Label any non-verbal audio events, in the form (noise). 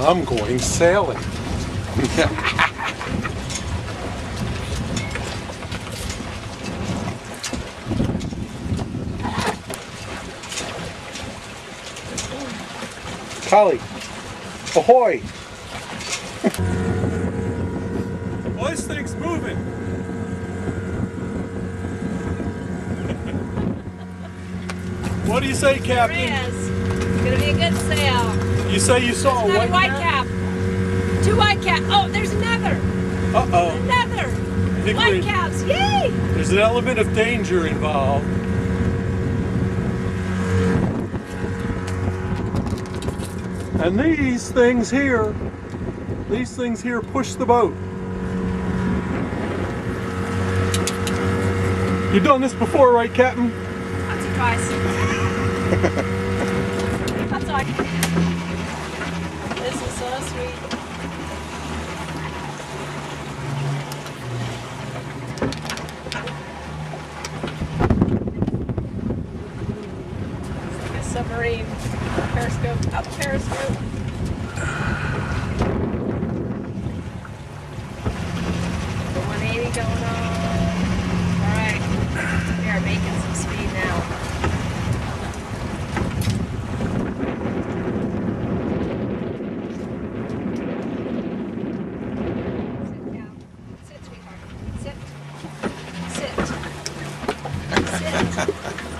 I'm going sailing. Collie, ahoy! well, this thing's moving. (laughs) what do you say, Captain? It's gonna be a good sail. You say you saw a Another white, white cap. Two white cap. Oh, there's another. Uh oh. Another. think White caps. Yay! There's an element of danger involved. And these things here, these things here push the boat. You've done this before, right, Captain? Once or twice. That's all. Submarine periscope, up periscope. Ha, ha, ha, ha.